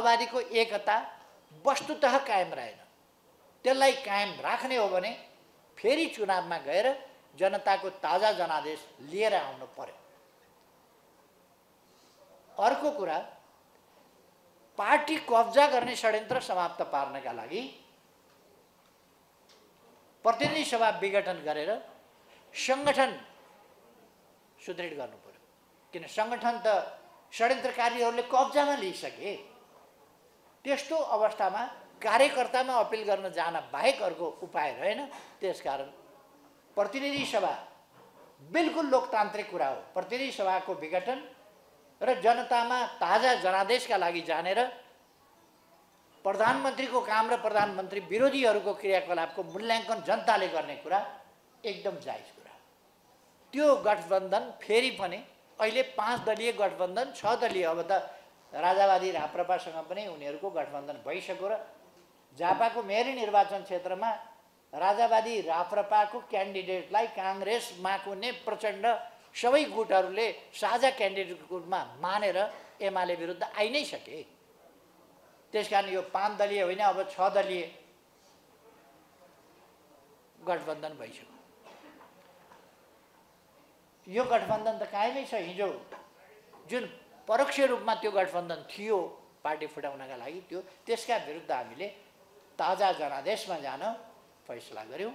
माओवादीको एकता वस्तुतः कायम रहेन। त्यसलाई कायम राख्ने हो भने फेरि चुनावमा गएर जनताको ताजा जनादेश लिएर आउनु पर्यो। अर्को कुरा पार्टी कब्जा गर्ने षड्यन्त्र समाप्त पार्नका लागि प्रतिनिधि सभा विघटन गरेर सङ्गठन सुदृढ गर्नु पर्यो। किन सङ्गठन त षड्यन्त्रकारीहरूले कब्जामा लिइसके। त्यस्तो अवस्थामा कार्यकर्तामा अपिल गर्न जान बाहेक अर्को उपाय रहेन। त्यसकारण प्रतिनिधि सभा बिल्कुल लोकतान्त्रिक कुरा हो। प्रतिनिधि सभाको विघटन र जनतामा ताजा जनादेशका लागि जानेर प्रधानमन्त्रीको काम र प्रधानमन्त्री विरोधीहरूको क्रियाकलापको मूल्याङ्कन जनताले गर्ने कुरा एकदम जायज कुरा त्यो गठबन्धन फेरि पनि अहिले पाँच दलीय गठबन्धन छ दलीय अब त राजावादी राप्रपासँग पनि उनीहरूको गठबन्धन भइसक्यो र झापाको मेरी निर्वाचन क्षेत्रमा राजावादी राप्रपाको क्यान्डिडेटलाई काङ्ग्रेस माकुने प्रचण्ड सबै गुटहरूले साझा क्यान्डिडेटको रूपमा मानेर एमाले विरुद्ध आइ नै सके। त्यस कारण यो पाँच दलीय होइन अब छ दलीय गठबन्धन भइसक्यो। यो गठबन्धन त कायमै छ हिजो जुन परोक्ष रूपमा त्यो गठबन्धन थियो पार्टी फुटाउनका लागि त्यो त्यसका विरुद्ध हामीले ताजा जनादेशमा जान फैसला गऱ्यौँ।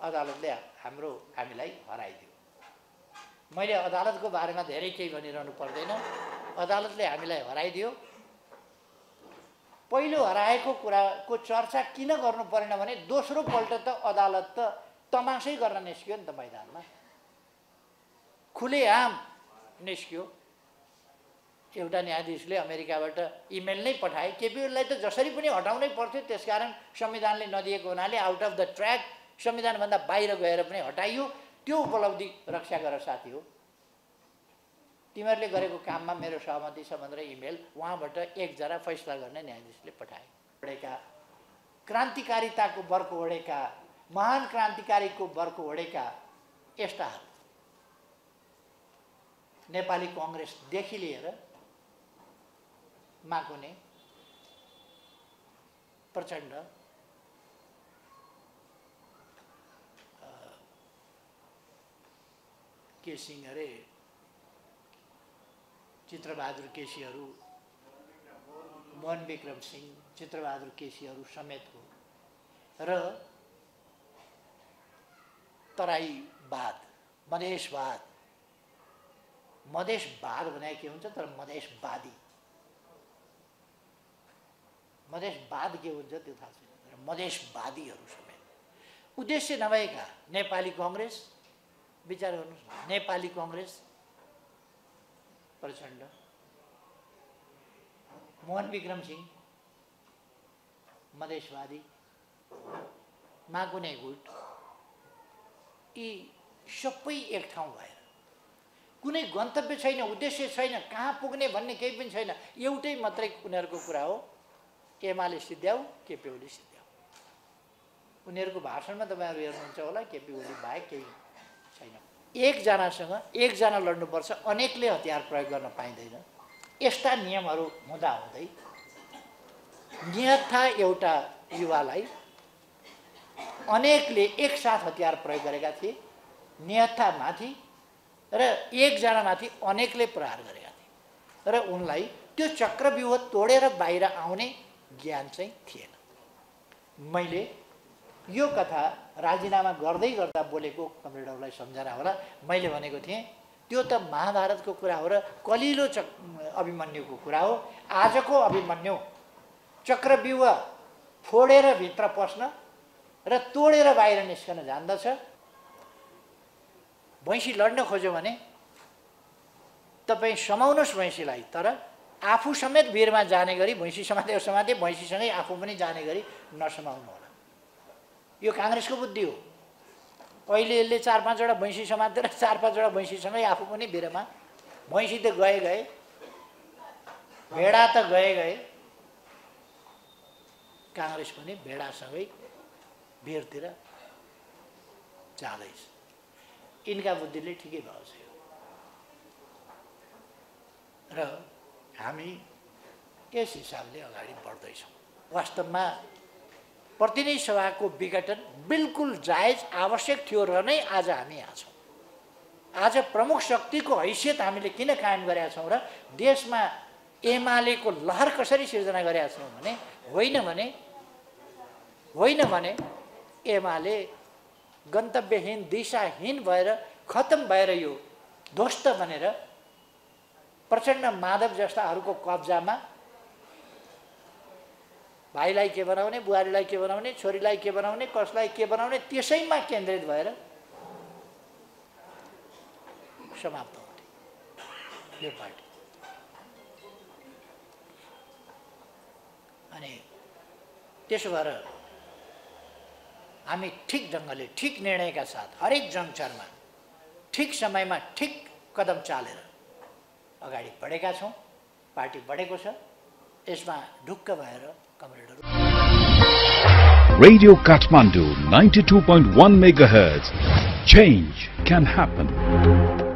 अदालतले हाम्रो हामीलाई हराइदियो। मैले अदालतको बारेमा धेरै केही भनिरहनु पर्दैन। अदालतले हामीलाई हराइदियो। पहिलो हराएको कुराको चर्चा किन गर्नु परेन भने दोस्रो पल्ट त अदालत त तमासै गर्न निस्क्यो नि त मैदानमा। खुलेआम निस्क्यो। एउटा न्यायाधीशले अमेरिकाबाट इमेल नै पठाए। केपी ओलीलाई त जसरी पनि हटाउनै पर्थ्यो त्यसकारण संविधानले नदिएको हुनाले आउट अफ द ट्र्याक संविधानभन्दा बाहिर गएर पनि हटाइयो। त्यो उपलब्धि रक्षा गर साथी हो। तिमीहरूले गरेको काममा मेरो सहमति छ भनेर इमेल उहाँबाट एकजना फैसला गर्ने न्यायाधीशले पठाए। ओढेका क्रान्तिकारिताको बर्को ओढेका महान क्रान्तिकारीको बर्को ओढेका यस्ताहरू नेपाली कङ्ग्रेसदेखि लिएर माकुने प्रचण्ड के सिंह अरे चित्रबहादुर केसीहरू मोहन विक्रम सिंह चित्रबहादुर केसीहरू समेतको र तराईवाद मधेसवाद मधेसवाद भने के हुन्छ तर मधेसवादी मधेसवाद के हुन्छ त्यो थाहा छैन तर मधेसवादीहरू समेत। उद्देश्य नभएका नेपाली कङ्ग्रेस विचार गर्नुहोस् नेपाली कङ्ग्रेस प्रचण्ड। मोहन विक्रम सिंह मधेसवादी माकुने गुट यी सबै एक ठाउँ भएर कुनै गन्तव्य छैन उद्देश्य छैन कहाँ पुग्ने भन्ने केही पनि छैन। एउटै मात्रै उनीहरूको कुरा हो एमाले सिद्ध्याउ केपी ओली सिद्ध्याउ। उनीहरूको भाषणमा तपाईँहरू हेर्नुहुन्छ होला केपी ओली बाहेक केही छैन। एकजनासँग एकजना लड्नुपर्छ अनेकले हतियार प्रयोग गर्न पाइँदैन। यस्ता नियमहरू हुँदा हुँदै निहत्था एउटा युवालाई अनेकले एकसाथ हतियार प्रयोग गरेका थिए निहत्थामाथि र एकजनामाथि अनेकले प्रहार गरेका थिए। र उनलाई त्यो चक्रव्यूह तोडेर बाहिर आउने ज्ञान चाहिँ थिएन। मैले यो कथा राजीनामा गर्दै गर्दा बोलेको कमरेडहरूलाई सम्झना होला। मैले भनेको थिएँ त्यो त महाभारतको कुरा हो र कलिलो चक अभिमन्युको कुरा हो। आजको अभिमन्यु चक्रव्यूह फोडेर भित्र पस्न र तोडेर बाहिर निस्कन जान्दछ। भैँसी लड्न खोज्यो भने तपाईँ समाउनुहोस् भैँसीलाई तर आफू समेत भिरमा जाने गरी भैँसी समाते समाते भैँसीसँगै आफू पनि जाने गरी नसमाउनु होला। यो काङ्ग्रेसको बुद्धि हो। अहिले यसले चार पाँचवटा भैँसी समातेर चार पाँचवटा भैँसीसँगै आफू पनि भिरमा भैँसी त गए गए भेडा त गए गए काङ्ग्रेस पनि भेडासँगै भिरतिर जाँदैछ। यिनका बुद्धिले ठिकै भएको छ र हामी यस हिसाबले अगाडि बढ्दैछौँ। वास्तवमा प्रतिनिधि सभाको विघटन बिल्कुल जायज आवश्यक थियो र नै आज हामी यहाँ छौँ। आज प्रमुख शक्तिको हैसियत हामीले किन कायम गरेका छौँ र देशमा एमालेको लहर कसरी सिर्जना गरेका छौँ भने होइन भने होइन भने एमाले गन्तव्यहीन दिशाहीन भएर खतम भएर यो ध्वस्त बनेर प्रचण्ड माधव जस्ताहरूको कब्जामा भाइलाई के बनाउने बुहारीलाई के बनाउने छोरीलाई के बनाउने कसलाई के बनाउने त्यसैमा केन्द्रित भएर समाप्त हुन्थ्यो। यो पार्टी। अनि त्यसो भएर हामी ठिक ढङ्गले ठिक निर्णयका साथ हरेक जङ्क्चरमा ठिक समयमा ठिक कदम चालेर अगाडि बढेका छौँ पार्टी बढेको छ यसमा ढुक्क भएर कमरेडहरू Radio Kathmandu 92.1 MHz. Change can happen.